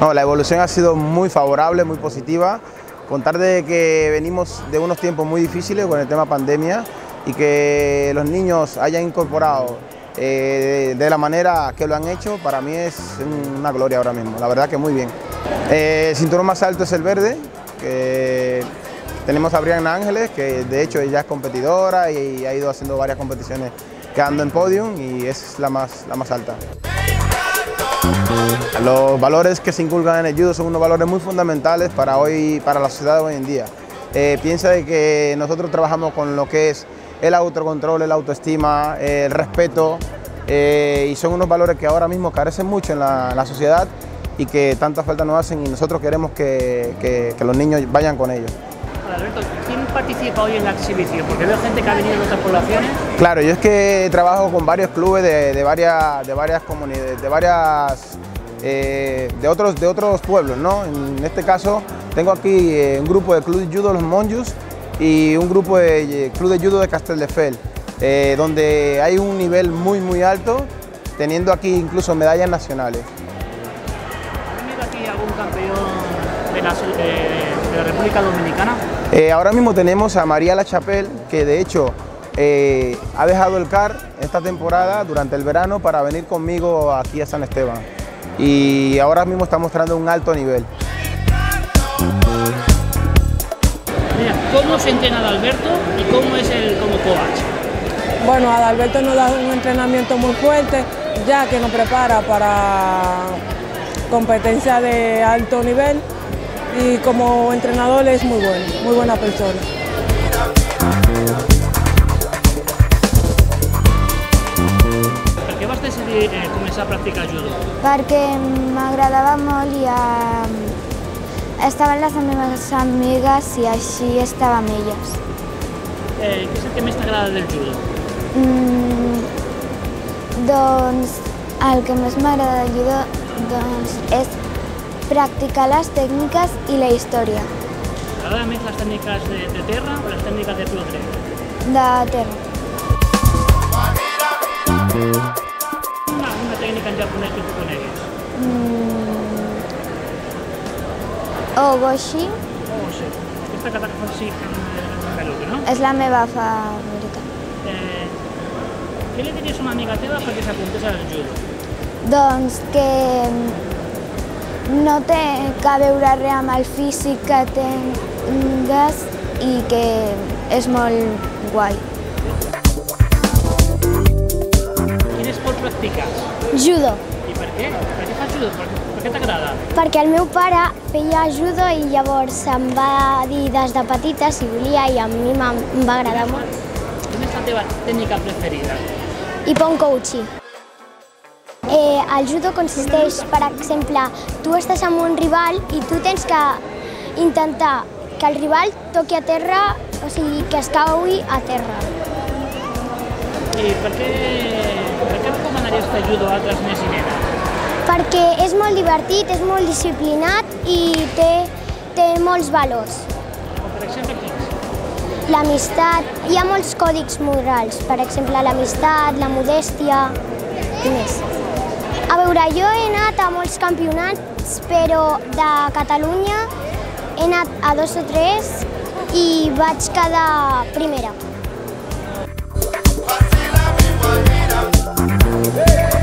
No, la evolución ha sido muy favorable, muy positiva. Contar de que venimos de unos tiempos muy difíciles con el tema pandemia y que los niños hayan incorporado eh, de, la manera que lo han hecho, para mí es una gloria ahora mismo, la verdad que muy bien. Eh, el cinturón más alto es el verde, que tenemos a Brianna Ángeles, que de hecho ella es competidora y ha ido haciendo varias competiciones quedando en podium y es la más, la más alta. Los valores que se inculcan en el judo son unos valores muy fundamentales para hoy, para la sociedad de hoy en día. Eh, piensa de que nosotros trabajamos con lo que es el autocontrol, el autoestima, el respeto, eh, y son unos valores que ahora mismo carecen mucho en la, sociedad y que tanta falta nos hacen y nosotros queremos que, los niños vayan con ellos. Alberto, ¿quién participa hoy en la exhibición? Porque veo gente que ha venido de otras poblaciones. Claro, yo es que trabajo con varios clubes de, varias, de varias comunidades, de varias eh, de, otros, de otros pueblos, ¿no? En este caso tengo aquí eh, un grupo de Club de Judo Los Monjos y un grupo de Club de Judo de Castelldefels, eh, donde hay un nivel muy muy alto, teniendo aquí incluso medallas nacionales. ¿Ha aquí algún campeón de la, República Dominicana? Eh, ahora mismo tenemos a María La Chapelle, que de hecho eh, ha dejado el CAR esta temporada durante el verano para venir conmigo aquí a San Esteban. Y ahora mismo está mostrando un alto nivel. ¿cómo se entrena Adalberto y cómo es el como coach? Bueno, Adalberto nos da un entrenamiento muy fuerte, ya que nos prepara para competencia de alto nivel y como entrenador es muy bueno, muy buena persona. Per què vas decidir eh, començar a practicar judo? Perquè m'agradava molt i eh, estaven les meves amigues i així estava amb elles. Eh, què és el que més t'agrada del judo? Mm, doncs el que més m'agrada del judo doncs, és practicar les tècniques i la història. T'agrada més les tècniques de, de terra o les tècniques de flotre? De terra. Una, una tècnica en japonès que tu coneguis? Mm, Ogoshi. Ogoshi. Aquesta que en pelut, no? És la meva favorita. Eh, què li diries a una amiga teva perquè s'apuntés al judo? Doncs que no té que veure res amb el físic que tingues i que és molt guai. Quin esport practiques? Judo. I per què? Per què fas judo? Per, per què t'agrada? Perquè el meu pare feia judo i llavors em va dir des de petita si volia i a mi em va agradar molt. Quina és la teva tècnica preferida? Iponkouchi. Eh, el judo consisteix, per exemple, tu estàs amb un rival i tu tens que intentar que el rival toqui a terra, o sigui, que es caui a terra. I per què, per què recomanaries fer judo a altres nens i nenes? Perquè és molt divertit, és molt disciplinat i té, té molts valors. Com per exemple quins? L'amistat, hi ha molts còdics morals, per exemple l'amistat, la modèstia i més. A veure, jo he anat a molts campionats, però de Catalunya he anat a dos o tres i vaig quedar primera. Yeah.